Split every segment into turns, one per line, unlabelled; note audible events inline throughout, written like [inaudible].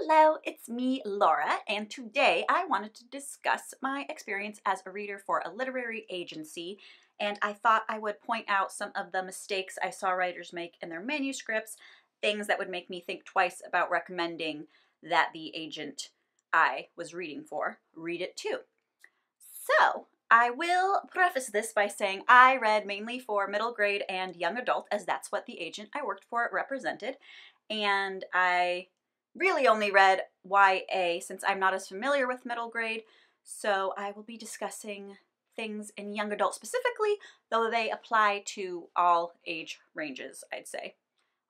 Hello, it's me, Laura, and today I wanted to discuss my experience as a reader for a literary agency. And I thought I would point out some of the mistakes I saw writers make in their manuscripts, things that would make me think twice about recommending that the agent I was reading for read it too. So, I will preface this by saying I read mainly for middle grade and young adult, as that's what the agent I worked for represented. And I really only read YA since I'm not as familiar with middle grade, so I will be discussing things in young adult specifically, though they apply to all age ranges, I'd say.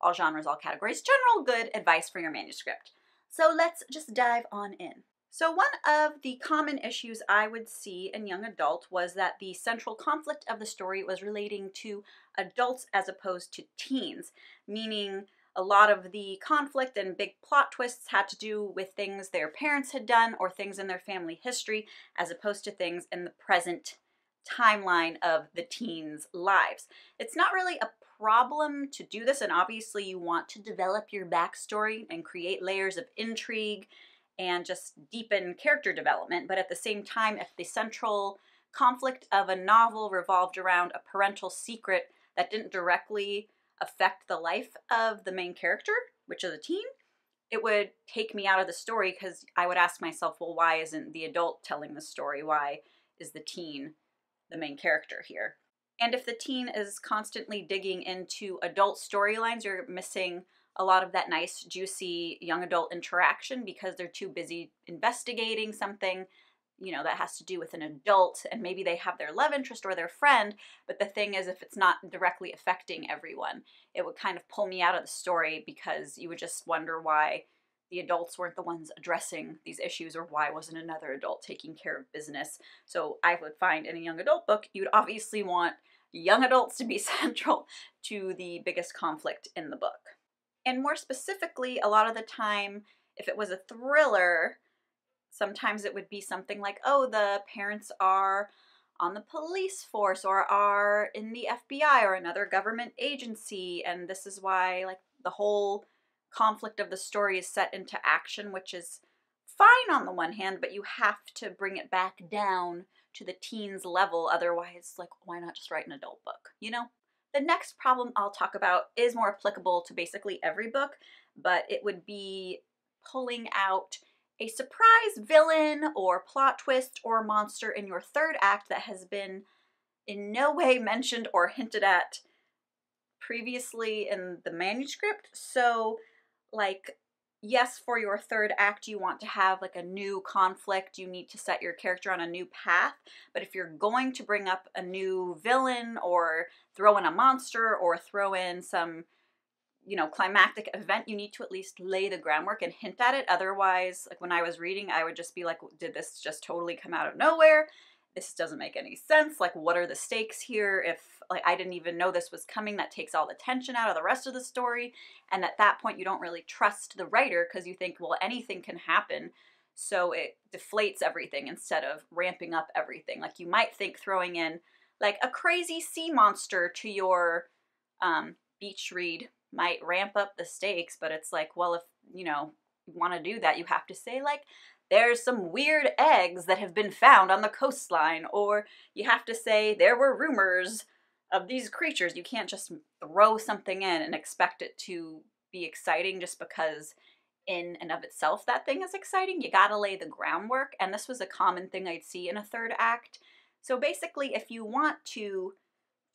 All genres, all categories. General good advice for your manuscript. So let's just dive on in. So, one of the common issues I would see in young adult was that the central conflict of the story was relating to adults as opposed to teens, meaning a lot of the conflict and big plot twists had to do with things their parents had done or things in their family history as opposed to things in the present timeline of the teens' lives. It's not really a problem to do this, and obviously, you want to develop your backstory and create layers of intrigue and just deepen character development. But at the same time, if the central conflict of a novel revolved around a parental secret that didn't directly affect the life of the main character, which is a teen, it would take me out of the story because I would ask myself, well, why isn't the adult telling the story? Why is the teen the main character here? And if the teen is constantly digging into adult storylines, you're missing a lot of that nice, juicy young adult interaction because they're too busy investigating something you know that has to do with an adult and maybe they have their love interest or their friend but the thing is if it's not directly affecting everyone it would kind of pull me out of the story because you would just wonder why the adults weren't the ones addressing these issues or why wasn't another adult taking care of business. So i would find in a young adult book you'd obviously want young adults to be [laughs] central to the biggest conflict in the book. And more specifically a lot of the time if it was a thriller Sometimes it would be something like, oh, the parents are on the police force or are in the FBI or another government agency, and this is why, like, the whole conflict of the story is set into action, which is fine on the one hand, but you have to bring it back down to the teens level. Otherwise, like, why not just write an adult book? You know? The next problem I'll talk about is more applicable to basically every book, but it would be pulling out a surprise villain or plot twist or monster in your third act that has been in no way [laughs] mentioned or hinted at previously in the manuscript. So, like, yes, for your third act, you want to have like a new conflict. You need to set your character on a new path. But if you're going to bring up a new villain or throw in a monster or throw in some you know climactic event you need to at least lay the groundwork and hint at it. Otherwise like when i was reading i would just be like did this just totally come out of nowhere? This doesn't make any sense. Like what are the stakes here? If like i didn't even know this was coming that takes all the tension out of the rest of the story. And at that point you don't really trust the writer because you think well anything can happen. So it deflates everything instead of ramping up everything. Like you might think throwing in like a crazy sea monster to your um, beach read might ramp up the stakes, but it's like, well, if you know you want to do that, you have to say like there's some weird eggs that have been found on the coastline, or you have to say there were rumors of these creatures. You can't just throw something in and expect it to be exciting just because in and of itself that thing is exciting. You gotta lay the groundwork, and this was a common thing I'd see in a third act. So basically, if you want to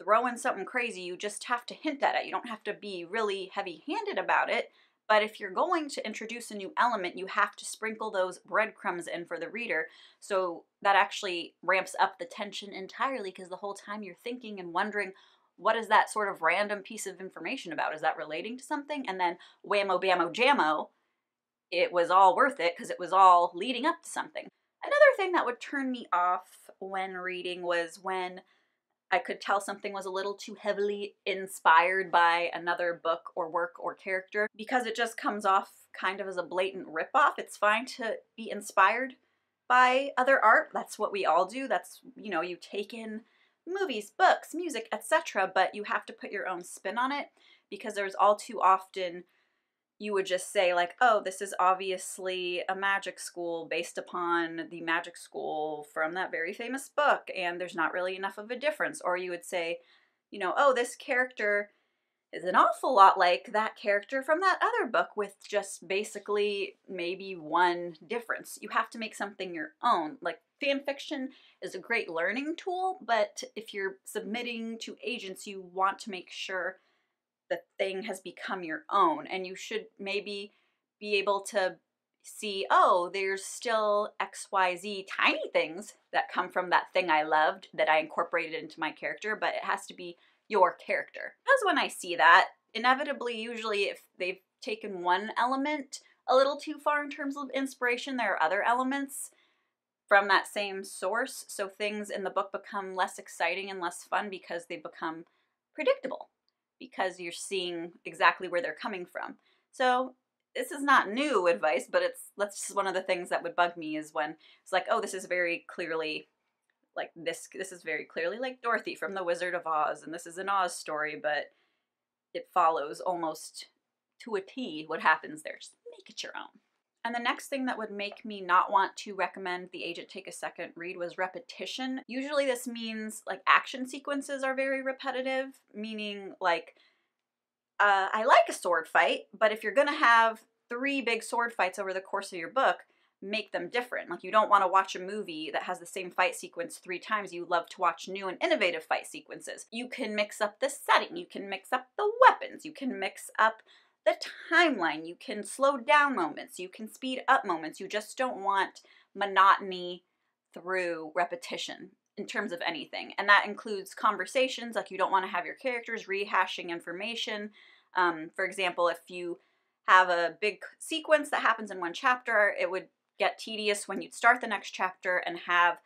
throw in something crazy, you just have to hint that at it. You don't have to be really heavy handed about it. But if you're going to introduce a new element, you have to sprinkle those breadcrumbs in for the reader. So that actually ramps up the tension entirely because the whole time you're thinking and wondering, what is that sort of random piece of information about? Is that relating to something? And then whammo bammo jammo, it was all worth it because it was all leading up to something. Another thing that would turn me off when reading was when I could tell something was a little too heavily inspired by another book or work or character because it just comes off kind of as a blatant ripoff. It's fine to be inspired by other art. That's what we all do. That's, you know, you take in movies, books, music, etc., but you have to put your own spin on it because there's all too often you would just say like oh this is obviously a magic school based upon the magic school from that very famous book and there's not really enough of a difference or you would say you know oh this character is an awful lot like that character from that other book with just basically maybe one difference. You have to make something your own. Like fan fiction is a great learning tool, but if you're submitting to agents, you want to make sure the thing has become your own and you should maybe be able to see, oh, there's still XYZ tiny things that come from that thing I loved that I incorporated into my character, but it has to be your character. Because when I see that, inevitably, usually if they've taken one element a little too far in terms of inspiration, there are other elements from that same source. So things in the book become less exciting and less fun because they become predictable because you're seeing exactly where they're coming from. So this is not new advice, but it's that's just one of the things that would bug me is when it's like, oh, this is very clearly like this this is very clearly like Dorothy from The Wizard of Oz and this is an Oz story, but it follows almost to a T what happens there. Just make it your own. And the next thing that would make me not want to recommend The Agent Take a Second read was repetition. Usually this means like action sequences are very repetitive, meaning like uh, I like a sword fight, but if you're gonna have three big sword fights over the course of your book, make them different. Like you don't want to watch a movie that has the same fight sequence three times. You love to watch new and innovative fight sequences. You can mix up the setting, you can mix up the weapons, you can mix up the timeline, you can slow down moments, you can speed up moments. You just don't want monotony through repetition in terms of anything. And that includes conversations, like you don't want to have your characters rehashing information. Um, for example, if you have a big sequence that happens in one chapter, it would get tedious when you'd start the next chapter and have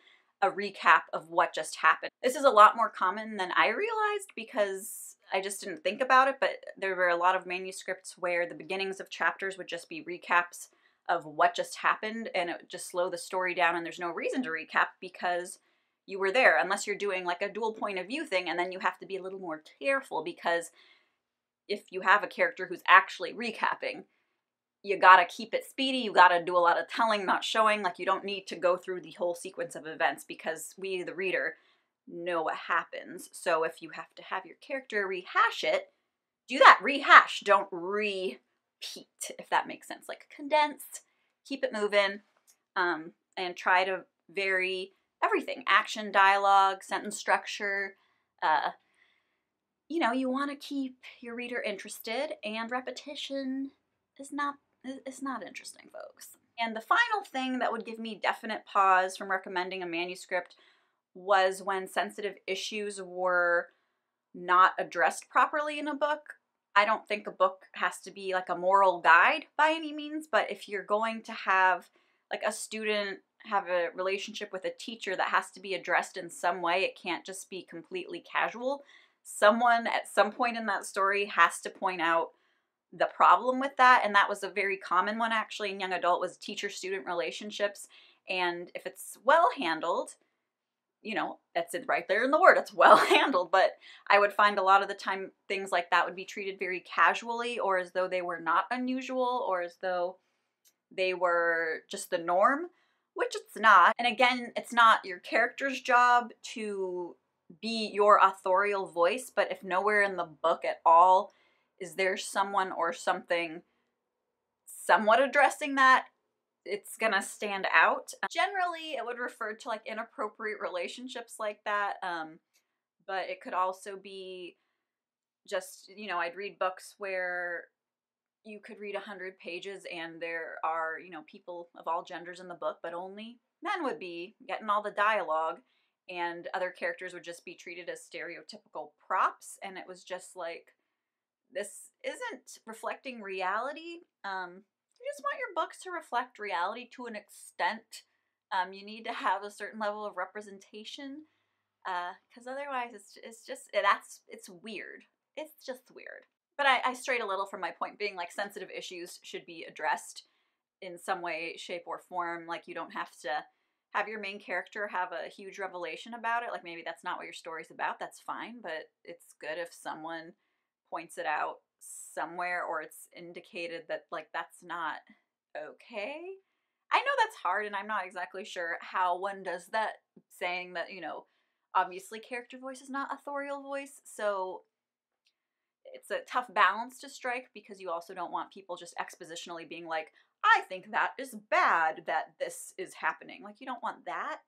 a recap of what just happened. This is a lot more common than I realized because I just didn't think about it, but there were a lot of manuscripts where the beginnings of chapters would just be recaps of what just happened and it would just slow the story down and there's no reason to recap because you were there unless you're doing like a dual point of view thing and then you have to be a little more careful because if you have a character who's actually recapping you gotta keep it speedy, you gotta do a lot of telling, not showing. Like, you don't need to go through the whole sequence of events because we, the reader, know what happens. So, if you have to have your character rehash it, do that. Rehash, don't repeat, if that makes sense. Like, condense, keep it moving, um, and try to vary everything action, dialogue, sentence structure. Uh, you know, you want to keep your reader interested, and repetition is not it's not interesting, folks. And the final thing that would give me definite pause from recommending a manuscript was when sensitive issues were not addressed properly in a book. I don't think a book has to be like a moral guide by any means, but if you're going to have like a student have a relationship with a teacher that has to be addressed in some way, it can't just be completely casual. Someone at some point in that story has to point out the problem with that and that was a very common one actually in young adult was teacher student relationships and if it's well handled you know that's it right there in the word it's well [laughs] handled but i would find a lot of the time things like that would be treated very casually or as though they were not unusual or as though they were just the norm which it's not. And again it's not your character's job to be your authorial voice but if nowhere in the book at all is there someone or something somewhat addressing that it's gonna stand out generally it would refer to like inappropriate relationships like that um, but it could also be just you know i'd read books where you could read 100 pages and there are you know people of all genders in the book but only men would be getting all the dialogue and other characters would just be treated as stereotypical props and it was just like this isn't reflecting reality. Um, you just want your books to reflect reality to an extent. Um, you need to have a certain level of representation, because uh, otherwise, it's it's just that's it's weird. It's just weird. But I, I strayed a little from my point, being like sensitive issues should be addressed in some way, shape, or form. Like you don't have to have your main character have a huge revelation about it. Like maybe that's not what your story's about. That's fine, but it's good if someone points it out somewhere or it's indicated that like that's not okay. I know that's hard and I'm not exactly sure how one does that saying that, you know, obviously character voice is not authorial voice, so it's a tough balance to strike because you also don't want people just expositionally being like, I think that is bad that this is happening. Like, you don't want that,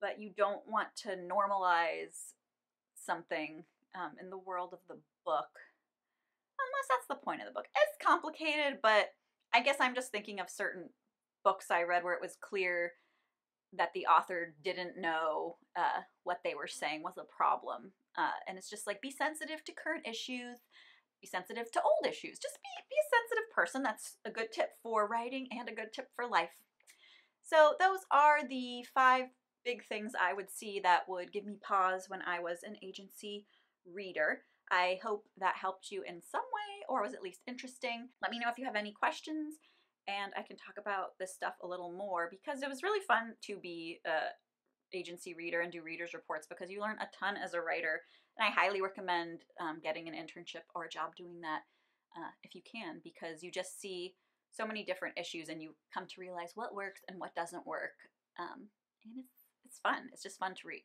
but you don't want to normalize something um, in the world of the book. Unless that's the point of the book. It's complicated, but I guess I'm just thinking of certain books I read where it was clear that the author didn't know uh, what they were saying was a problem. Uh, and it's just like be sensitive to current issues, be sensitive to old issues. Just be, be a sensitive person. That's a good tip for writing and a good tip for life. So, those are the five big things I would see that would give me pause when I was an agency reader. I hope that helped you in some way or was at least interesting. Let me know if you have any questions and I can talk about this stuff a little more because it was really fun to be a agency reader and do readers reports because you learn a ton as a writer and I highly recommend um, getting an internship or a job doing that uh, if you can because you just see so many different issues and you come to realize what works and what doesn't work um, and it's, it's fun. It's just fun to read.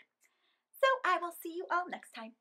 So I will see you all next time